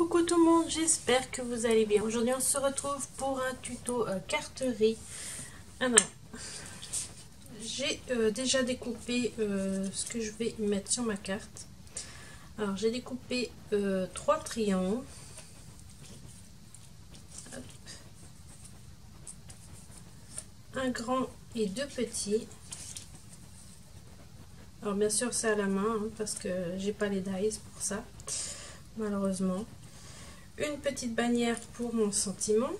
Coucou tout le monde, j'espère que vous allez bien. Aujourd'hui on se retrouve pour un tuto euh, carterie. Alors, j'ai euh, déjà découpé euh, ce que je vais mettre sur ma carte. Alors j'ai découpé trois triangles. Un grand et deux petits. Alors bien sûr c'est à la main hein, parce que j'ai pas les dies pour ça malheureusement. Une petite bannière pour mon sentiment.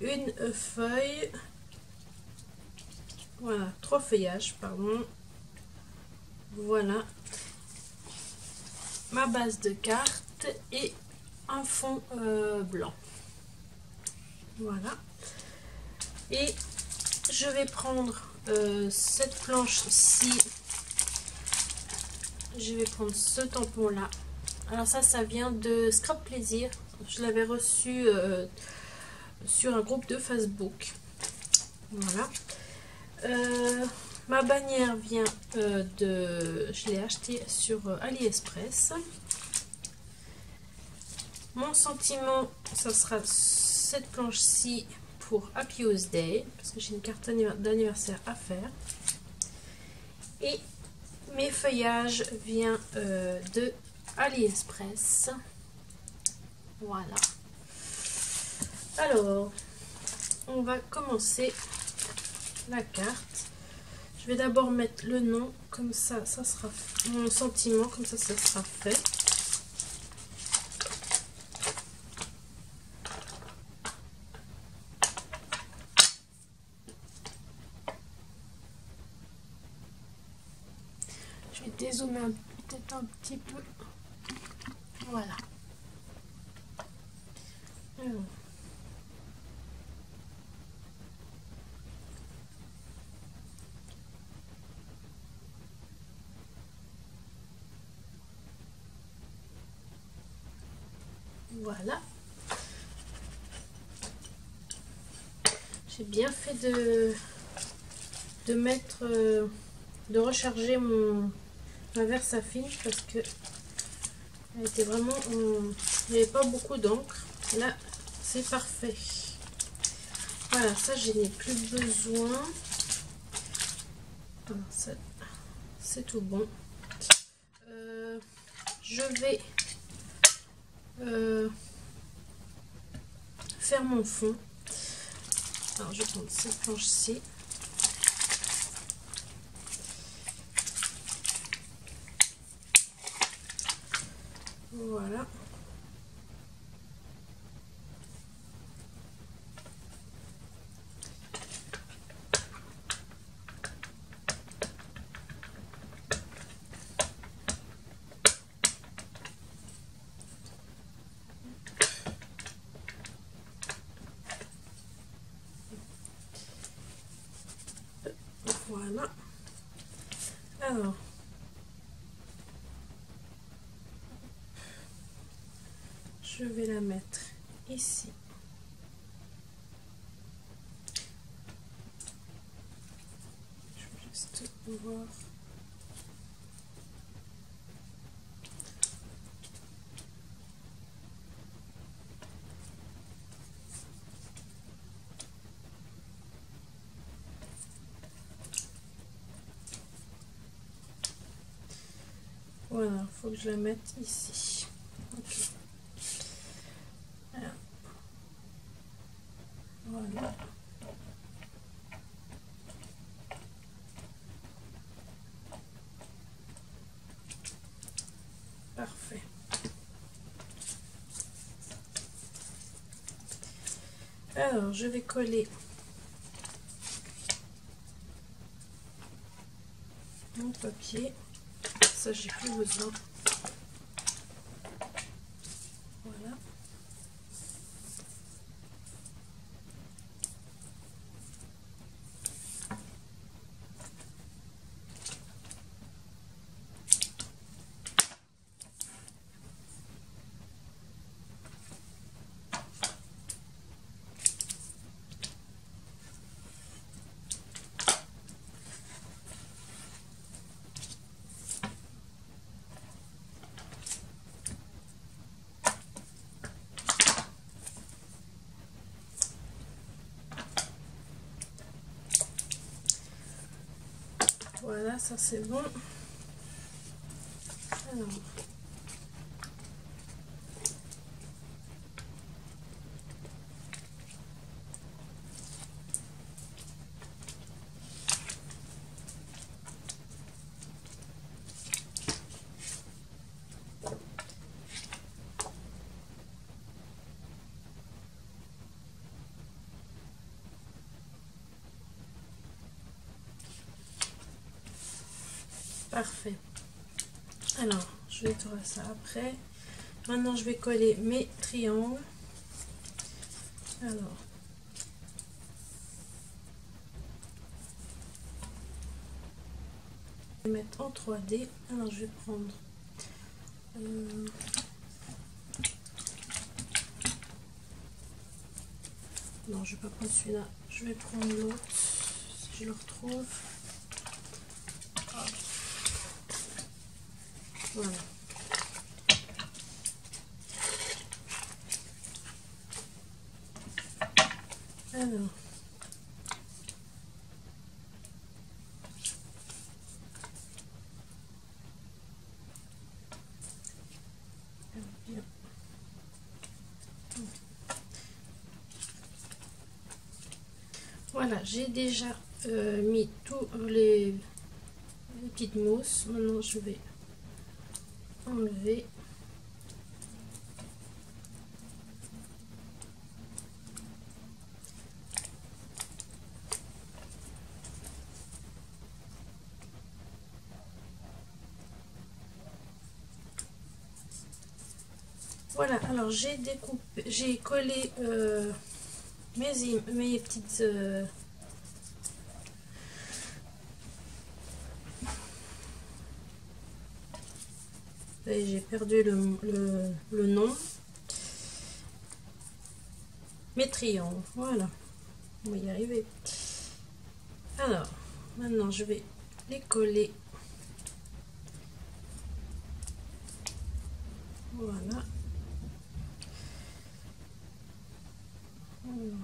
Une feuille. Voilà, trois feuillages, pardon. Voilà. Ma base de cartes et un fond euh, blanc. Voilà. Et je vais prendre euh, cette planche-ci je vais prendre ce tampon là alors ça ça vient de Scrap Plaisir. Je l'avais reçu euh, sur un groupe de Facebook. Voilà. Euh, ma bannière vient euh, de je l'ai acheté sur AliExpress. Mon sentiment ça sera cette planche ci pour Happy Day parce que j'ai une carte d'anniversaire à faire. Et mes feuillages viennent de AliExpress. Voilà. Alors, on va commencer la carte. Je vais d'abord mettre le nom, comme ça, ça sera mon sentiment, comme ça, ça sera fait. dézoomer peut-être un petit peu. Voilà. Voilà. J'ai bien fait de, de mettre, euh, de recharger mon, ma fine parce que elle était vraiment il n'y avait pas beaucoup d'encre. Là c'est parfait. Voilà ça je n'ai plus besoin. C'est tout bon. Euh, je vais euh, faire mon fond. Alors je vais prendre cette planche-ci Voilà. Voilà. Alors, je vais la mettre ici. Je vais juste voir. Voilà, il faut que je la mette ici. Parfait. Alors, je vais coller mon papier. Ça, j'ai plus besoin. Ça c'est bon. Parfait. Alors, je vais tourner ça après. Maintenant, je vais coller mes triangles. Alors. Je vais mettre en 3D. Alors, je vais prendre... Euh, non, je vais pas prendre celui-là. Je vais prendre l'autre, si je le retrouve. Voilà. Alors. Voilà, j'ai déjà euh, mis tous les, les petites mousses. Maintenant, je vais enlever. Voilà, alors j'ai découpé, j'ai collé euh, mes, mes petites euh, j'ai perdu le, le, nom. Mes triangles, voilà. On va y arriver. Alors, maintenant je vais les coller. Voilà.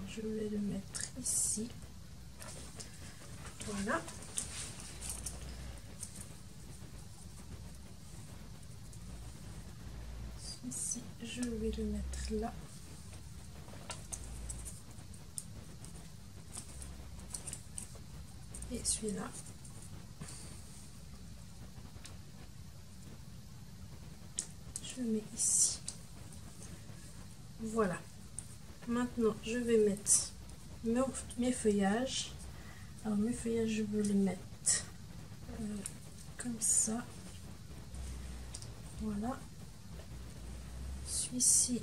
je vais le mettre ici. Voilà. Ici, je vais le mettre là. Et celui-là. Je le mets ici. Voilà. Maintenant, je vais mettre mes feuillages. Alors, mes feuillages, je veux les mettre euh, comme ça. Voilà celui-ci.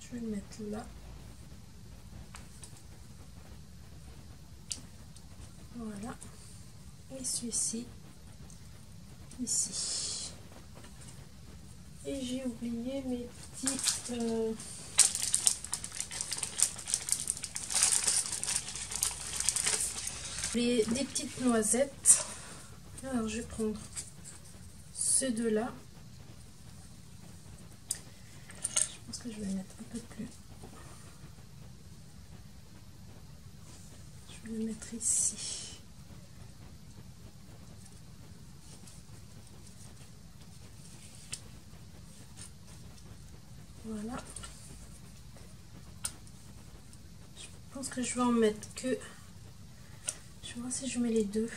Je vais le mettre là. Voilà. Et celui-ci. Ici. Et j'ai oublié mes petits euh, des petites noisettes. Alors je vais prendre ce deux là je vais mettre un peu plus. Je vais le mettre ici. Voilà. Je pense que je vais en mettre que... Je voir si je mets les deux.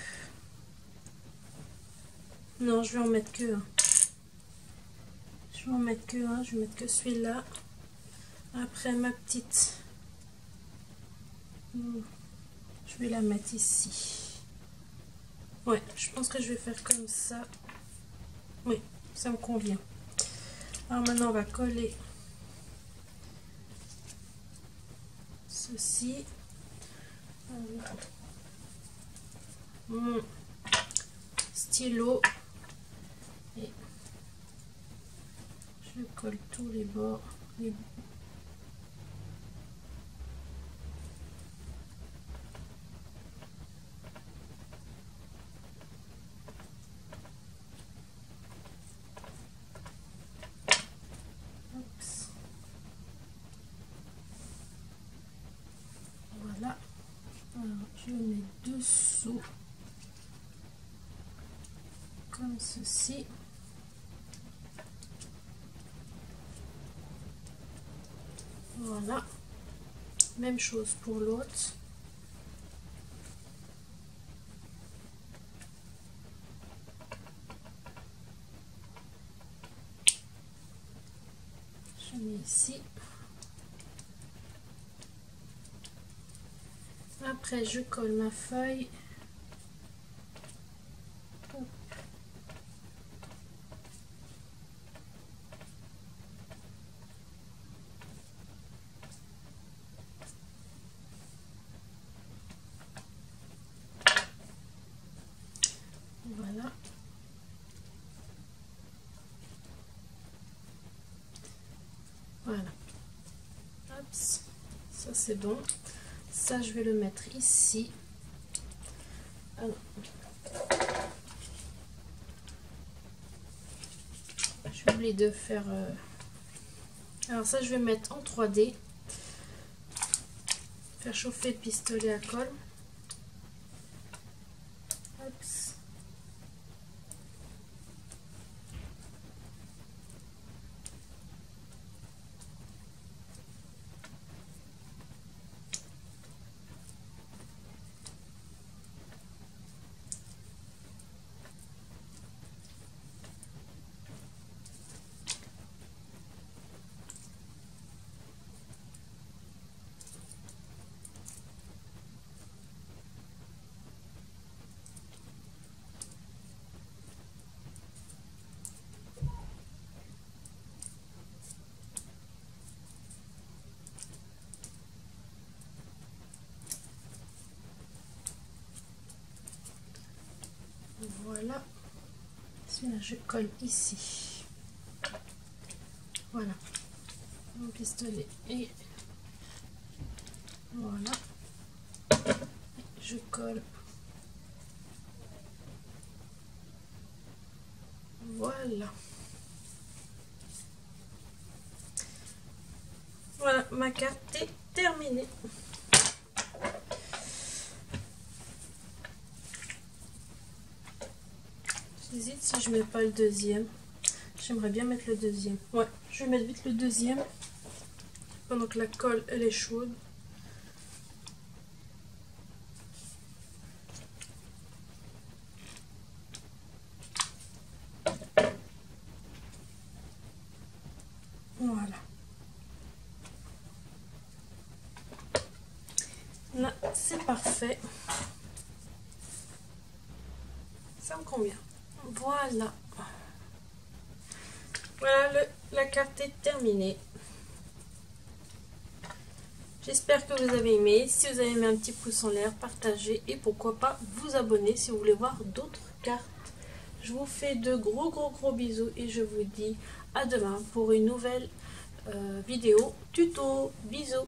Non, je vais en mettre que un. Je vais en mettre que un, je vais mettre que celui-là. Après ma petite, je vais la mettre ici. Ouais, je pense que je vais faire comme ça. Oui, ça me convient. Alors maintenant, on va coller ceci. Mon stylo je colle tous les bords les... Voilà. Je mets dessous comme ceci. Voilà. Même chose pour l'autre. Je mets ici. Après, je colle ma feuille. Voilà. Voilà. Ça c'est bon. Ça je vais le mettre ici. Alors. J'ai oublié de faire... euh, Alors ça je vais mettre en 3D. Faire chauffer le pistolet à colle. Hop. Voilà. Celui-là, je colle ici. Voilà. Mon pistolet et voilà. Je colle. Voilà. Voilà, ma carte est terminée. Si je mets pas le deuxième. J'aimerais bien mettre le deuxième. Ouais, je vais mettre vite le deuxième. Pendant que la colle, elle est chaude. Voilà. Là, c'est parfait. Ça me convient. Voilà. Voilà, la carte est terminée. J'espère que vous avez aimé. Si vous avez aimé un petit pouce en l'air, partagez et pourquoi pas vous abonner si vous voulez voir d'autres cartes. Je vous fais de gros gros gros bisous et je vous dis à demain pour une nouvelle euh, vidéo tuto. Bisous